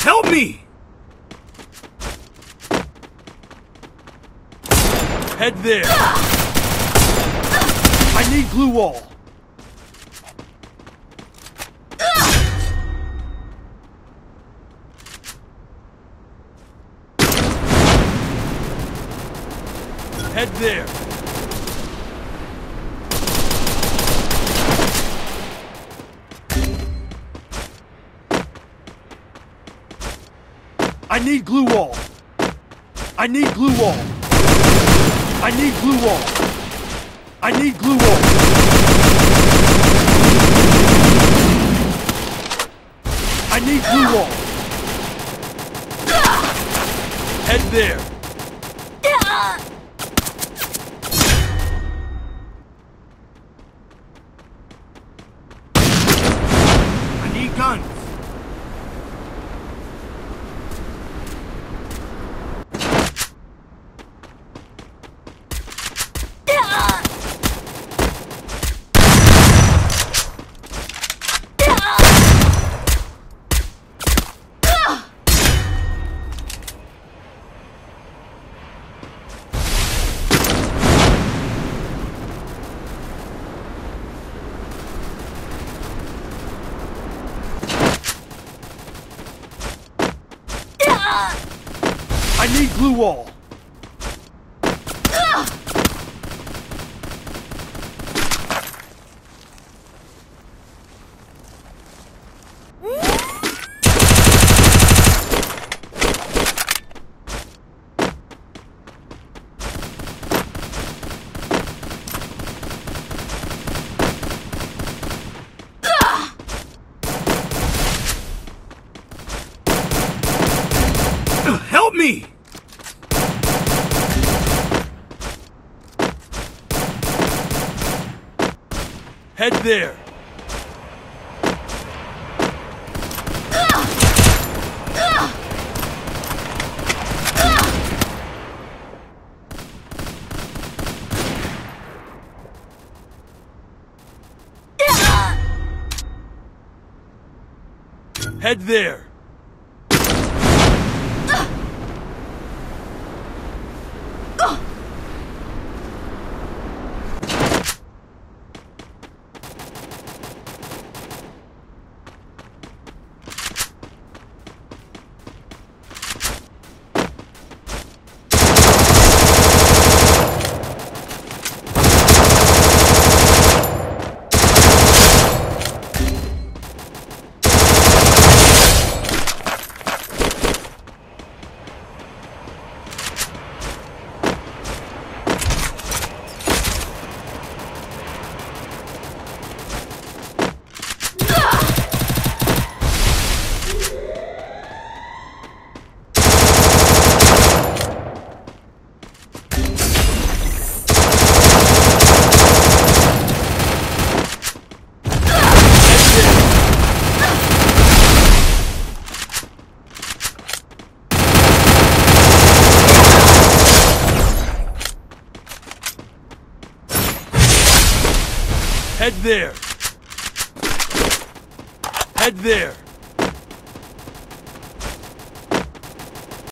Help me! Head there. I need Gloo Wall. Head there. I need Gloo Wall. I need Gloo Wall. I need Gloo Wall. I need Gloo Wall. I need Gloo Wall. Head there. I need guns. I need Gloo Wall. Help me! Head there. Head there. Head there. Head there.